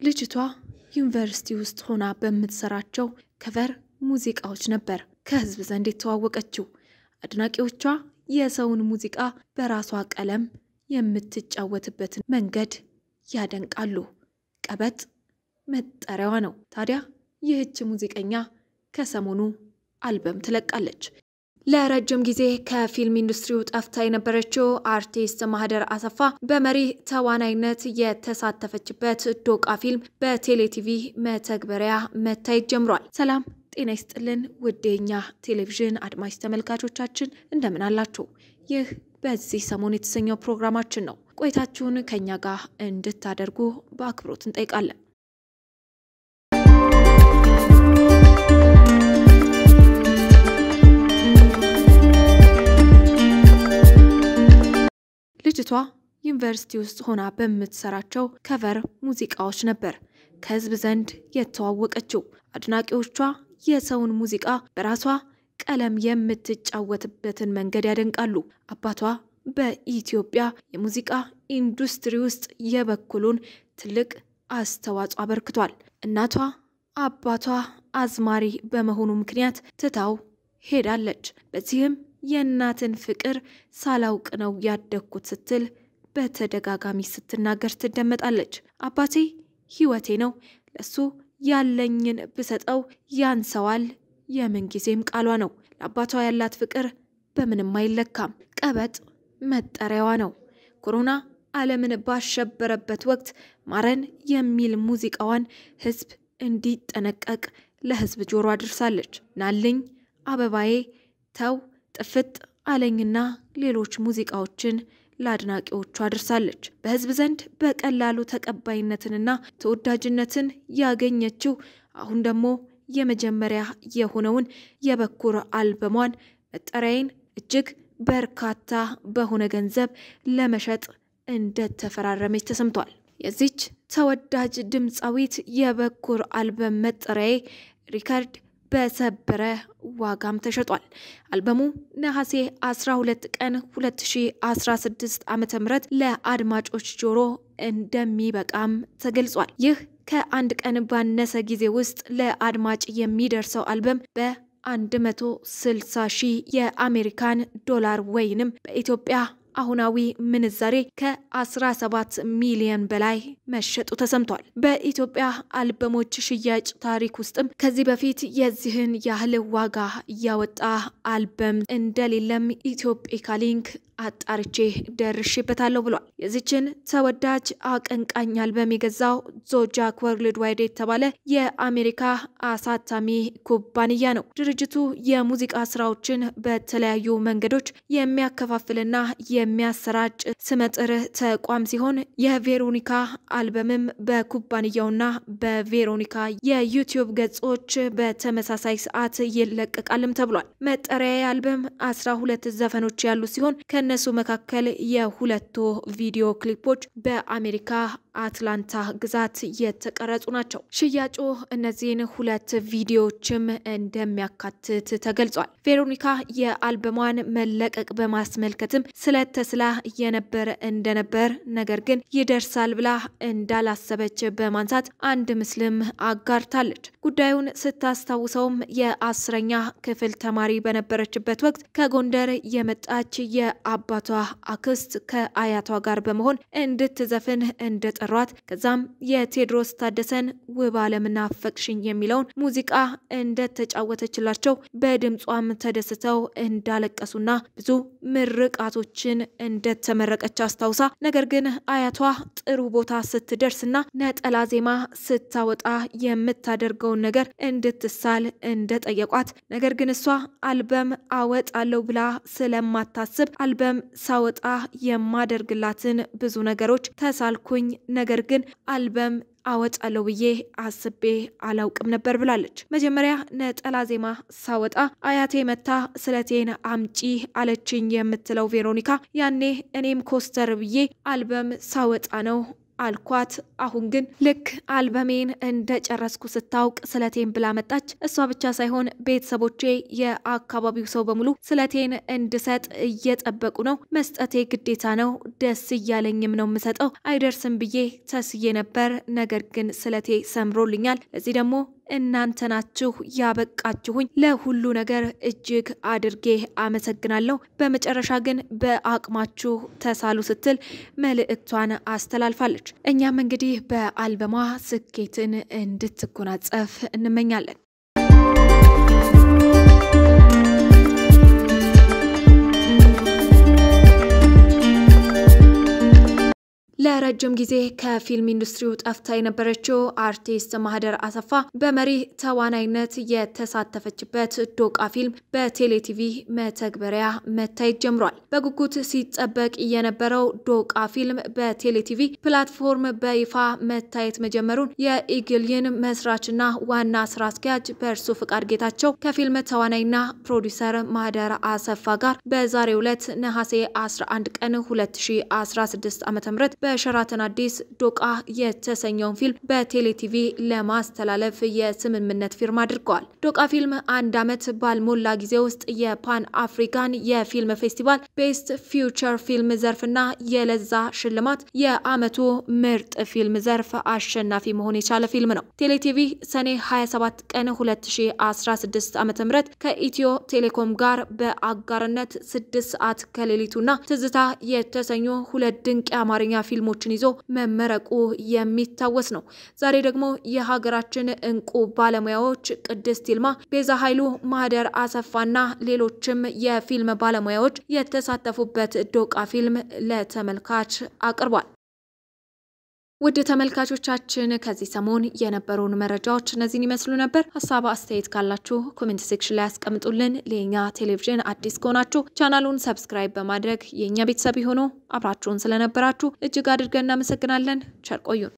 ልጅቷ ዩኒቨርሲቲ ውስጥ ሆና በምትሰራቸው ከቨር ሙዚቃዎች ነበር ከህዝብ ዘንድ የተዋወቀችው። አድናቂዎቿ የሰውን ሙዚቃ በራሷ ቀለም የምትጫወትበትን መንገድ ያደንቃሉ። ቀበጥ መጠሪያዋ ነው። ታዲያ ይህች ሙዚቀኛ ከሰሞኑ አልበም ትለቃለች። ለረጅም ጊዜ ከፊልም ኢንዱስትሪው ጠፍታ የነበረችው አርቲስት ማህደር አሰፋ በመሪ ተዋናይነት የተሳተፈችበት ዶቃ ፊልም በቴሌቲቪ መተግበሪያ መታየት ጀምሯል። ሰላም ጤና ይስጥልን ውድ ቴሌቪዥን አድማጭ ተመልካቾቻችን እንደምን አላችሁ? ይህ በዚህ ሰሞን የተሰኘው ፕሮግራማችን ነው። ቆይታችሁን ከኛ ጋር እንድታደርጉ በአክብሮት እንጠይቃለን። ልጅቷ ዩኒቨርሲቲ ውስጥ ሆና በምትሰራቸው ከቨር ሙዚቃዎች ነበር ከህዝብ ዘንድ የተዋወቀችው። አድናቂዎቿ የሰውን ሙዚቃ በራሷ ቀለም የምትጫወትበትን መንገድ ያደንቃሉ። አባቷ በኢትዮጵያ የሙዚቃ ኢንዱስትሪ ውስጥ የበኩሉን ትልቅ አስተዋጽኦ አበርክቷል። እናቷ አባቷ አዝማሪ በመሆኑ ምክንያት ትታው ሄዳለች። በዚህም የእናትን ፍቅር ሳላውቅ ነው ያደግኩት ስትል በተደጋጋሚ ስትናገር ትደመጣለች። አባቴ ህይወቴ ነው፣ ለሱ ያለኝን ብሰጠው ያንሰዋል የምንጊዜም ቃሏ ነው። ለአባቷ ያላት ፍቅር በምንም አይለካም። ቀበጥ መጠሪያዋ ነው። ኮሮና ዓለምን ባሸበረበት ወቅት ማረን የሚል ሙዚቃዋን ህዝብ እንዲጠነቀቅ ለህዝብ ጆሮ አድርሳለች። ናልኝ አበባዬ፣ ተው ጥፍጥ አለኝና ሌሎች ሙዚቃዎችን ለአድናቂዎቹ አድርሳለች። በህዝብ ዘንድ በቀላሉ ተቀባይነትንና ተወዳጅነትን ያገኘችው አሁን ደግሞ የመጀመሪያ የሆነውን የበኩር አልበሟን መጠሪያዬን እጅግ በርካታ በሆነ ገንዘብ ለመሸጥ እንደተፈራረመች ተሰምቷል። የዚች ተወዳጅ ድምፃዊት የበኩር አልበም መጠሪያዬ ሪከርድ በሰበረ ዋጋም ተሸጧል። አልበሙ ነሐሴ 12 ቀን 2016 ዓ ም ለአድማጮች ጆሮ እንደሚበቃም ተገልጿል። ይህ ከአንድ ቀን ባነሰ ጊዜ ውስጥ ለአድማጭ የሚደርሰው አልበም በ 160 ሺህ የአሜሪካን ዶላር ወይንም በኢትዮጵያ አሁናዊ ምንዛሬ ከ17 ሚሊዮን በላይ መሸጡ ተሰምቷል። በኢትዮጵያ አልበሞች ሽያጭ ታሪክ ውስጥም ከዚህ በፊት የዚህን ያህል ዋጋ እያወጣ አልበም እንደሌለም ኢትዮጲካ ሊንክ አጣርቼ ደርሼበታለሁ ብሏል። የዚችን ተወዳጅ አቀንቃኝ አልበም የገዛው Zojak Worldwide የተባለ የአሜሪካ አሳታሚ ኩባንያ ነው። ድርጅቱ የሙዚቃ ስራዎችን በተለያዩ መንገዶች የሚያከፋፍልና የሚያሰራጭ ስመጥር ተቋም ሲሆን የቬሮኒካ አልበምም በኩባንያውና በቬሮኒካ የዩቲዩብ ገጾች በተመሳሳይ ሰዓት ይለቀቃልም ተብሏል። መጠሪያ አልበም አስራ ሁለት ዘፈኖች ያሉ ሲሆን ከእነሱ መካከል የሁለቱ ቪዲዮ ክሊፖች በአሜሪካ አትላንታ ግዛት የተቀረጹ ናቸው። ሽያጩ እነዚህን ሁለት ቪዲዮዎችም እንደሚያካትት ተገልጿል። ቬሮኒካ የአልበሟን መለቀቅ በማስመልከትም ስለተስላ የነበረ እንደነበር ነገር ግን ይደርሳል ብላ እንዳላሰበች በማንሳት አንድ ምስልም አጋርታለች። ጉዳዩን ስታስታውሰውም የአስረኛ ክፍል ተማሪ በነበረችበት ወቅት ከጎንደር የመጣች የአባቷ አክስት ከአያቷ ጋር በመሆን እንድትዘፍን እንደጠሯት ከዛም የቴዎድሮስ ታደሰን ውብ አለምና ፈቅሽኝ የሚለውን ሙዚቃ እንደተጫወተችላቸው በድምጿም ተደስተው እንዳለቀሱና ብዙ ምርቃቶችን እንደተመረቀች አስታውሳ ነገር ግን አያቷ ጥሩ ቦታ ስትደርስና ነጠላ ዜማ ስታወጣ የምታደርገውን ነገር እንድትሳል እንደጠየቋት ነገር ግን እሷ አልበም አወጣለሁ ብላ ስለማታስብ አልበም ሳወጣ የማደርግላትን ብዙ ነገሮች ተሳልኩኝ፣ ነገር ግን አልበም አወጣለሁ ብዬ አስቤ አላውቅም ነበር ብላለች። መጀመሪያ ነጠላ ዜማ ሳወጣ አያቴ መታ ስለቴን አምጪ አለችኝ የምትለው ቬሮኒካ ያኔ እኔም ኮስተር ብዬ አልበም ሳወጣ ነው አልኳት። አሁን ግን ልክ አልበሜን እንደጨረስኩ ስታውቅ ስለቴን ብላ መጣች። እሷ ብቻ ሳይሆን ቤተሰቦቼ፣ የአካባቢው ሰው በሙሉ ስለቴን እንድሰጥ እየጠበቁ ነው። መስጠቴ ግዴታ ነው። ደስ እያለኝም ነው የምሰጠው። አይደርስም ብዬ ተስዬ ነበር፣ ነገር ግን ስለቴ ሰምሮልኛል። ለዚህ ደግሞ እናንተ ናችሁ ያበቃችሁኝ። ለሁሉ ነገር እጅግ አድርጌ አመሰግናለሁ። በመጨረሻ ግን በአቅማችሁ ተሳሉ ስትል መልእክቷን አስተላልፋለች። እኛም እንግዲህ በአልበሟ ስኬትን እንድትጎናጸፍ እንመኛለን። ለረጅም ጊዜ ከፊልም ኢንዱስትሪው ጠፍታ የነበረችው አርቲስት ማህደር አሰፋ በመሪ ተዋናይነት የተሳተፈችበት ዶቃ ፊልም በቴሌቲቪ መተግበሪያ መታየት ጀምሯል። በጉጉት ሲጠበቅ የነበረው ዶቃ ፊልም በቴሌቲቪ platform በይፋ መታየት መጀመሩን የ Eagle Lion መስራችና ዋና ስራ አስኪያጅ በእርሱፍቃድ ጌታቸው ከፊልም ተዋናይና ፕሮዲውሰር ማህደር አሰፋ ጋር በዛሬው ዕለት ነሐሴ 11 ቀን 2016 ዓ.ም በሸራተን አዲስ ዶቃ የተሰኘውን ፊልም በቴሌቲቪ ለማስተላለፍ የስምምነት ፊርማ አድርገዋል። ዶቃ ፊልም አንድ ዓመት ባልሞላ ጊዜ ውስጥ የፓን አፍሪካን የፊልም ፌስቲቫል best feature film ዘርፍና የለዛ ሽልማት የዓመቱ ምርጥ ፊልም ዘርፍ አሸናፊ መሆን የቻለ ፊልም ነው። ቴሌቲቪ ሰኔ 27 ቀን 2016 ዓ ም ከኢትዮ ቴሌኮም ጋር በአጋርነት ስድስት ሰዓት ከሌሊቱና ትዝታ የተሰኙ ሁለት ድንቅ የአማርኛ ፊልሞችን ይዞ መመረቁ የሚታወስ ነው። ዛሬ ደግሞ የሀገራችን እንቁ ባለሙያዎች ቅድስት ይልማ፣ ቤዛ ኃይሉ፣ ማህደር አሰፋና ሌሎችም የፊልም ባለሙያዎች የተሳተፉበት ዶቃ ፊልም ለተመልካች አቅርቧል። ውድ ተመልካቾቻችን ከዚህ ሰሞን የነበሩን መረጃዎች እነዚህን ይመስሉ ነበር። ሀሳብ አስተያየት ካላችሁ comment section ላይ ያስቀምጡልን። ለኛ ቴሌቪዥን አዲስ ከሆናችሁ ቻናሉን subscribe በማድረግ የእኛ ቤተሰብ ይሁኑ አብራችሁን ስለነበራችሁ እጅግ አድርገን እናመሰግናለን። ቸር ቆዩን።